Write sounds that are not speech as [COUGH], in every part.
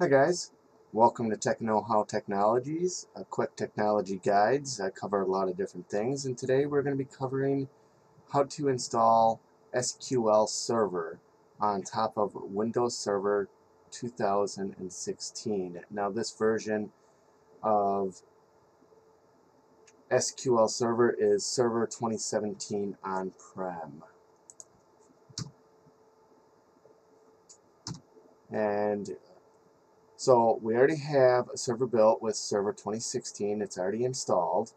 Hi guys, welcome to Tech Know How Technologies, a quick technology guides. I cover a lot of different things and today we're going to be covering how to install SQL Server on top of Windows Server 2016. Now this version of SQL Server is Server 2017 on-prem. And so we already have a server built with Server 2016. It's already installed.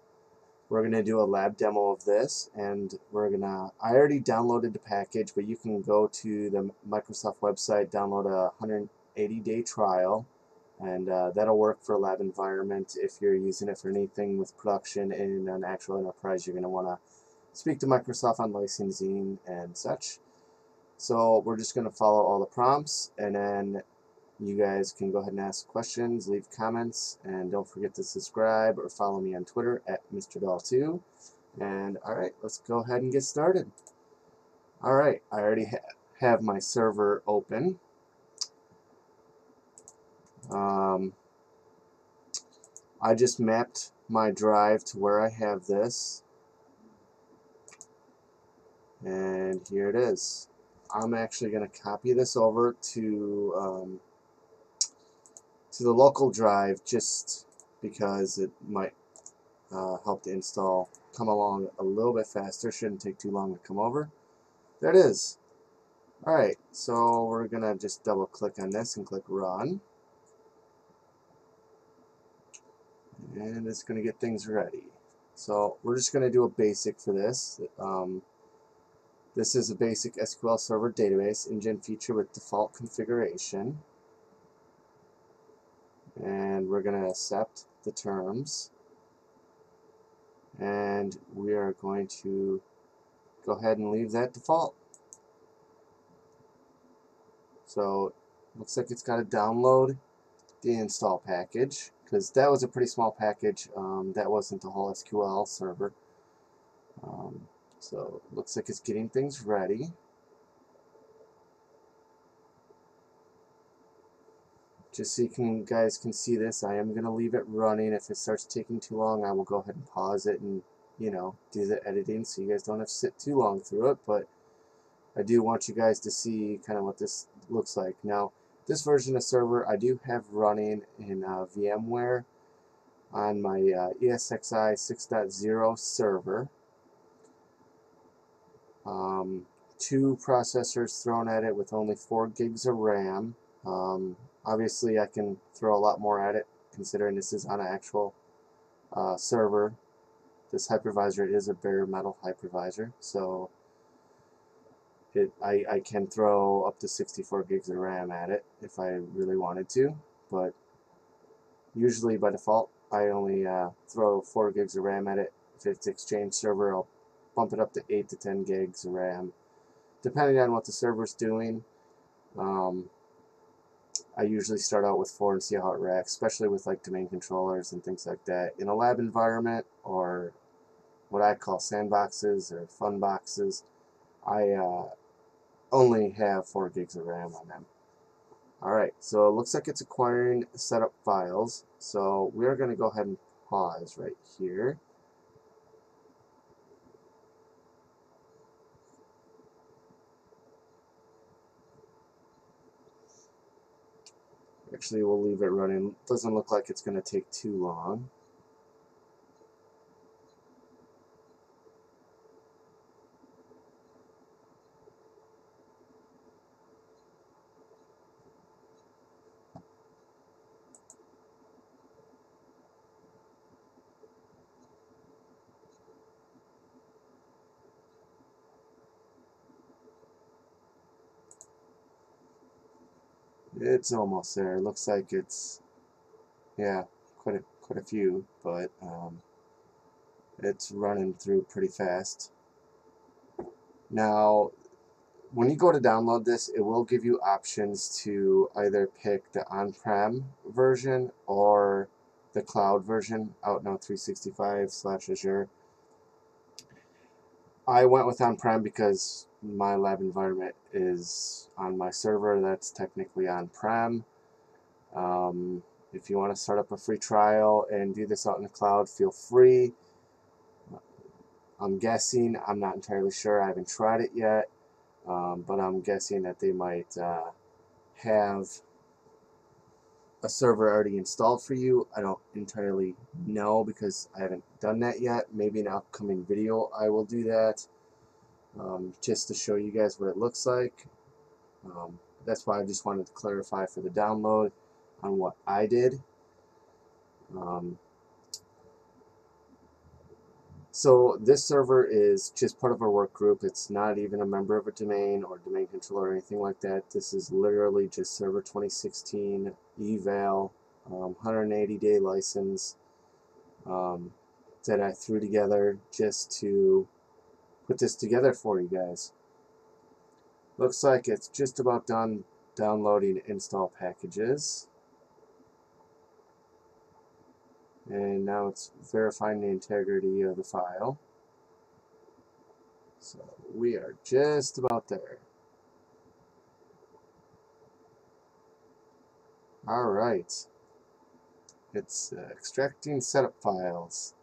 We're going to do a lab demo of this and we're going to, I already downloaded the package but you can go to the Microsoft website, download a 180 day trial and uh, that'll work for a lab environment. If you're using it for anything with production in an actual enterprise, you're going to want to speak to Microsoft on licensing and such. So we're just going to follow all the prompts and then you guys can go ahead and ask questions, leave comments, and don't forget to subscribe or follow me on Twitter at MrDoll2. And alright, let's go ahead and get started. Alright, I already ha have my server open. Um, I just mapped my drive to where I have this and here it is I'm actually going to copy this over to um, to the local drive just because it might uh, help the install come along a little bit faster shouldn't take too long to come over there it is alright so we're gonna just double click on this and click run and it's going to get things ready. So we're just going to do a basic for this. Um, this is a basic SQL Server database engine feature with default configuration. And we're going to accept the terms. And we are going to go ahead and leave that default. So looks like it's got to download the install package because that was a pretty small package. Um, that wasn't the whole SQL server. Um, so looks like it's getting things ready. Just so you can, guys can see this, I am going to leave it running. If it starts taking too long, I will go ahead and pause it and, you know, do the editing so you guys don't have to sit too long through it. But I do want you guys to see kind of what this looks like. Now, this version of server I do have running in uh, VMware on my uh, ESXi 6.0 server. Um, two processors thrown at it with only 4 gigs of RAM. Um, obviously I can throw a lot more at it considering this is on an actual uh, server. This hypervisor is a bare metal hypervisor so it, I, I can throw up to 64 gigs of RAM at it if I really wanted to, but usually by default I only uh, throw 4 gigs of RAM at it. If it's Exchange server, I'll bump it up to 8 to 10 gigs of RAM, depending on what the server's doing. Um, I usually start out with 4 and see how it reacts, especially with like domain controllers and things like that. In a lab environment or what I call sandboxes or fun boxes, I uh, only have 4 gigs of RAM on them. Alright, so it looks like it's acquiring setup files. So we're going to go ahead and pause right here. Actually, we'll leave it running. Doesn't look like it's going to take too long. It's almost there. It Looks like it's, yeah, quite a, quite a few, but um, it's running through pretty fast. Now, when you go to download this, it will give you options to either pick the on-prem version or the cloud version, out now 365 slash Azure. I went with on-prem because my lab environment is on my server that's technically on-prem. Um, if you want to start up a free trial and do this out in the cloud, feel free. I'm guessing, I'm not entirely sure, I haven't tried it yet, um, but I'm guessing that they might uh, have a server already installed for you. I don't entirely know because I haven't done that yet. Maybe in an upcoming video I will do that um, just to show you guys what it looks like. Um, that's why I just wanted to clarify for the download on what I did. Um, so this server is just part of our work group. It's not even a member of a domain or domain controller or anything like that. This is literally just server 2016 eval um, 180 day license um, that I threw together just to put this together for you guys. Looks like it's just about done downloading install packages. and now it's verifying the integrity of the file so we are just about there alright it's uh, extracting setup files.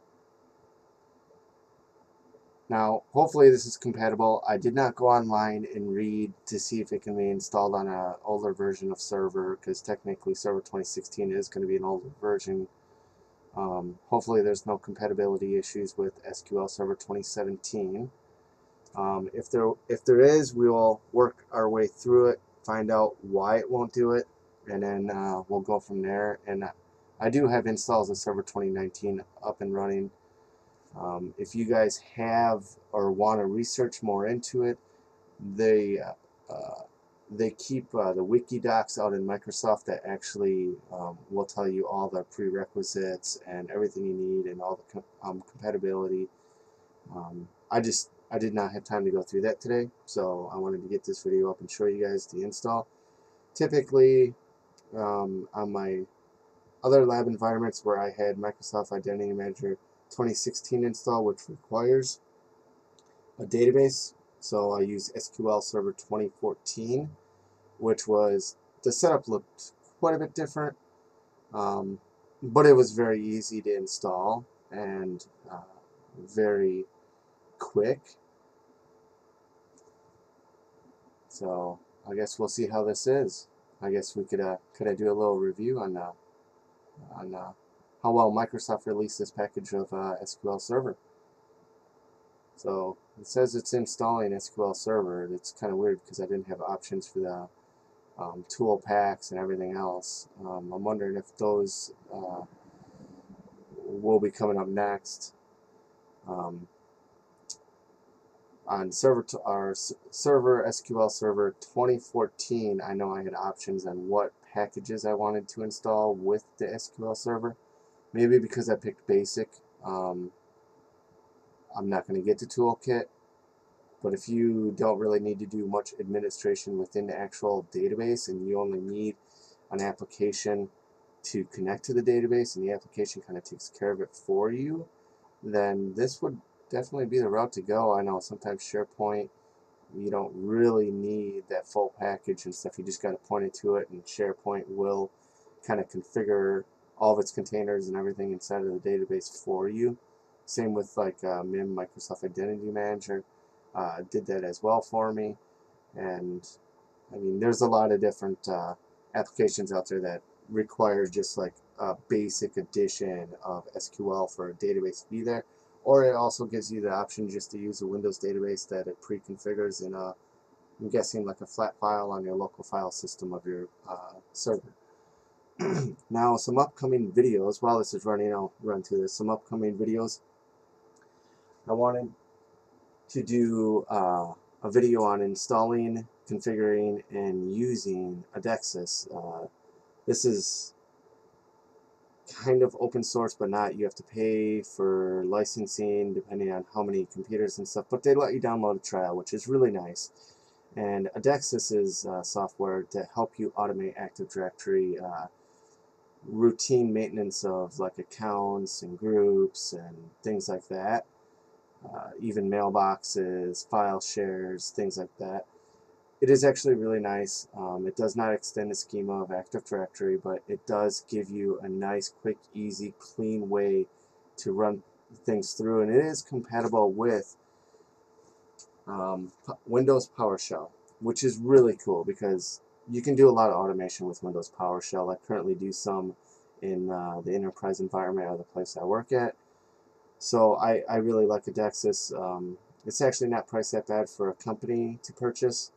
Now hopefully this is compatible. I did not go online and read to see if it can be installed on an older version of server because technically server 2016 is going to be an older version. Um, hopefully there's no compatibility issues with SQL Server 2017. Um, if there if there is, we will work our way through it, find out why it won't do it, and then uh, we'll go from there. And I do have installs of Server 2019 up and running. Um, if you guys have or want to research more into it, they uh, they keep uh, the wiki docs out in Microsoft that actually um, will tell you all the prerequisites and everything you need and all the com um, compatibility. Um, I just I did not have time to go through that today, so I wanted to get this video up and show you guys the install. Typically, um, on my other lab environments where I had Microsoft Identity Manager 2016 install, which requires a database, so I use SQL Server 2014 which was the setup looked quite a bit different, um, but it was very easy to install and uh, very quick. So I guess we'll see how this is. I guess we could uh, could I do a little review on uh, on uh, how well Microsoft released this package of uh, SQL Server. So it says it's installing SQL Server. It's kind of weird because I didn't have options for the um, tool packs and everything else. Um, I'm wondering if those uh, will be coming up next. Um, on server to our server SQL Server 2014, I know I had options on what packages I wanted to install with the SQL Server. Maybe because I picked basic, um, I'm not going to get the toolkit. But if you don't really need to do much administration within the actual database and you only need an application to connect to the database and the application kind of takes care of it for you, then this would definitely be the route to go. I know sometimes SharePoint, you don't really need that full package and stuff. You just got to point it to it and SharePoint will kind of configure all of its containers and everything inside of the database for you. Same with like uh, MIM, Microsoft Identity Manager uh, did that as well for me. And I mean, there's a lot of different uh, applications out there that require just like a basic addition of SQL for a database to be there. Or it also gives you the option just to use a Windows database that it pre-configures in a, I'm guessing like a flat file on your local file system of your uh, server. [CLEARS THROAT] now some upcoming videos, while this is running, I'll run through this, some upcoming videos. I wanted to do uh, a video on installing, configuring, and using Adaxes. Uh, this is kind of open source, but not. You have to pay for licensing depending on how many computers and stuff, but they let you download a trial, which is really nice. And Adaxes is uh, software to help you automate Active Directory uh, routine maintenance of like accounts and groups and things like that uh, even mailboxes, file shares, things like that. It is actually really nice. Um, it does not extend the schema of Active Directory, but it does give you a nice, quick, easy, clean way to run things through, and it is compatible with um, Windows PowerShell, which is really cool because you can do a lot of automation with Windows PowerShell. I currently do some in uh, the enterprise environment or the place I work at. So I, I really like Adaxes. Um, it's actually not priced that bad for a company to purchase.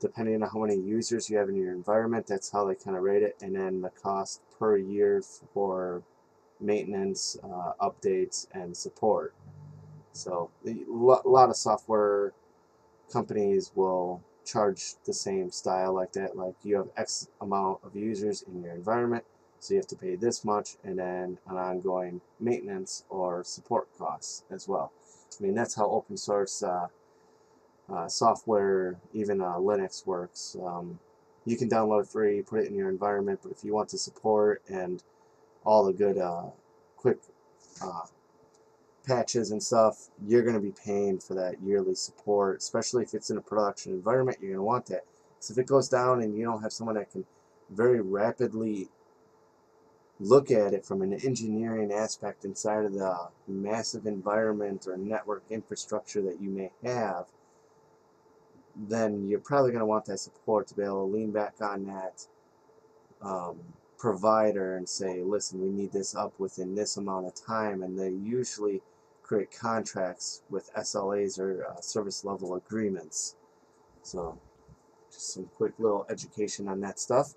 Depending on how many users you have in your environment, that's how they kind of rate it. And then the cost per year for maintenance, uh, updates, and support. So a lot of software companies will charge the same style like that. Like you have X amount of users in your environment, so you have to pay this much, and then an ongoing maintenance or support costs as well. I mean, that's how open source uh, uh, software, even uh, Linux works. Um, you can download it free, put it in your environment, but if you want to support and all the good uh, quick uh, patches and stuff, you're going to be paying for that yearly support, especially if it's in a production environment, you're going to want that. So if it goes down and you don't have someone that can very rapidly look at it from an engineering aspect inside of the massive environment or network infrastructure that you may have, then you're probably going to want that support to be able to lean back on that um, provider and say, listen, we need this up within this amount of time. And they usually create contracts with SLAs or uh, service level agreements. So just some quick little education on that stuff.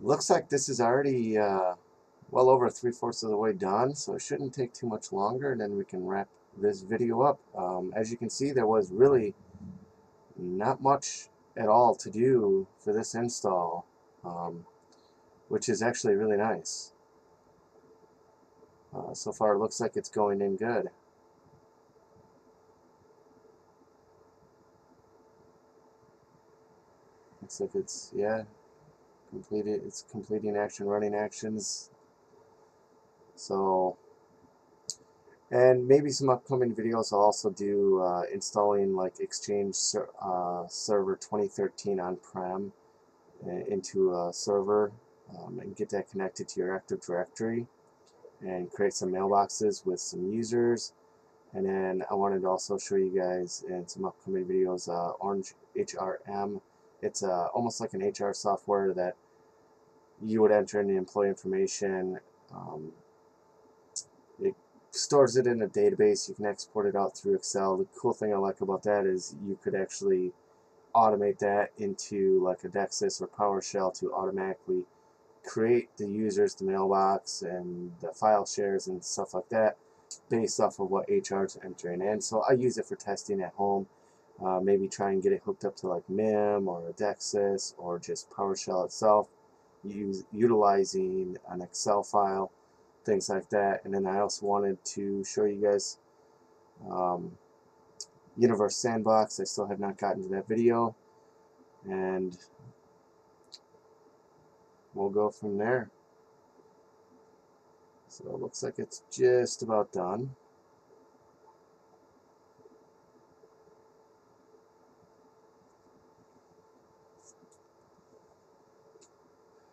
Looks like this is already uh, well over three-fourths of the way done, so it shouldn't take too much longer, and then we can wrap this video up. Um, as you can see, there was really not much at all to do for this install, um, which is actually really nice. Uh, so far it looks like it's going in good. Looks like it's, yeah, completed, it's completing action, running actions. So, and maybe some upcoming videos I'll also do uh, installing like Exchange ser uh, Server 2013 on-prem uh, into a server um, and get that connected to your Active Directory and create some mailboxes with some users. And then I wanted to also show you guys in some upcoming videos uh, Orange HRM it's uh, almost like an HR software that you would enter in the employee information um, it stores it in a database you can export it out through Excel the cool thing I like about that is you could actually automate that into like Adaxes or PowerShell to automatically create the users, the mailbox, and the file shares and stuff like that based off of what HR is entering in. So I use it for testing at home. Uh, maybe try and get it hooked up to like MIM or Adaxes or just PowerShell itself, use, utilizing an Excel file, things like that. And then I also wanted to show you guys um, Universe Sandbox. I still have not gotten to that video. And we'll go from there. So it looks like it's just about done.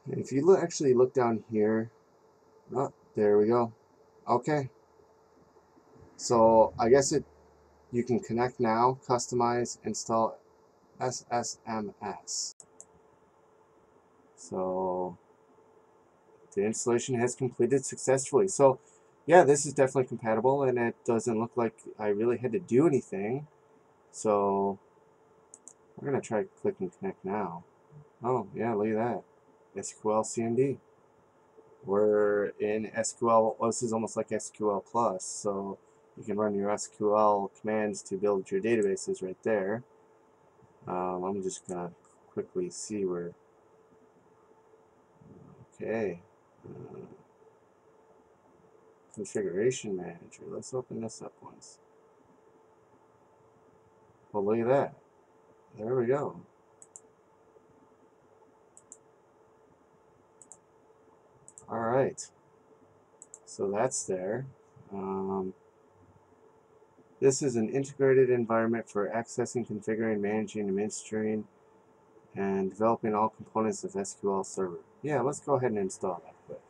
If you look, actually look down here, oh, there we go. Okay. So I guess it you can connect now, customize, install SSMS. So the installation has completed successfully. So yeah, this is definitely compatible and it doesn't look like I really had to do anything. So we're going to try clicking connect now. Oh yeah, look at that. SQL CMD. We're in SQL, well, this is almost like SQL Plus, so you can run your SQL commands to build your databases right there. Um, I'm just going to quickly see where Okay. Uh, configuration manager. Let's open this up once. Well, look at that. There we go. Alright. So that's there. Um, This is an integrated environment for accessing, configuring, managing, administering, and developing all components of SQL Server. Yeah, let's go ahead and install that quick.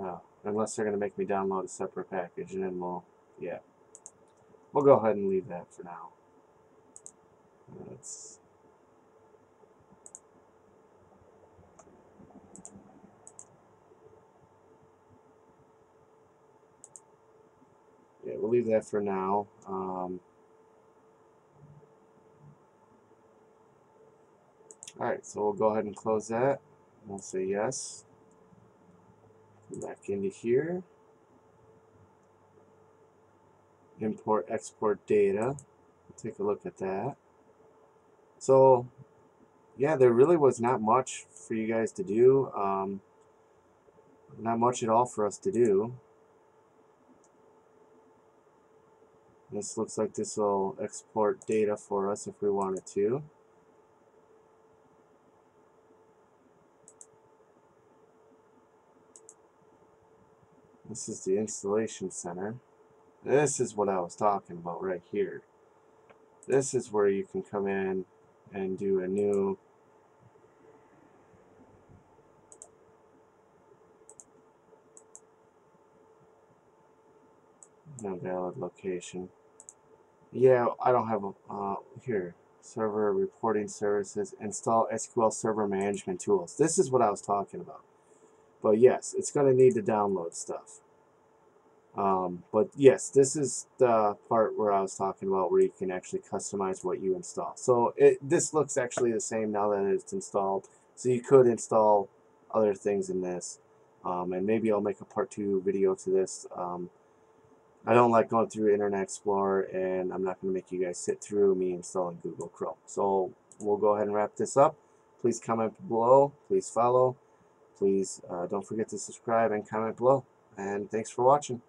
Uh, unless they're going to make me download a separate package, and then we'll, yeah. We'll go ahead and leave that for now. Let's we'll leave that for now. Um, Alright, so we'll go ahead and close that. We'll say yes. Back into here. Import, export data. Take a look at that. So, yeah, there really was not much for you guys to do. Um, not much at all for us to do. This looks like this will export data for us if we wanted to. This is the installation center. This is what I was talking about right here. This is where you can come in and do a new no valid location. Yeah, I don't have a, uh, here, server reporting services, install SQL Server Management Tools. This is what I was talking about. But yes, it's going to need to download stuff. Um, but yes, this is the part where I was talking about where you can actually customize what you install. So it, this looks actually the same now that it's installed. So you could install other things in this. Um, and maybe I'll make a part two video to this. Um, I don't like going through Internet Explorer and I'm not going to make you guys sit through me installing Google Chrome. So we'll go ahead and wrap this up. Please comment below. Please follow. Please uh, don't forget to subscribe and comment below. And thanks for watching.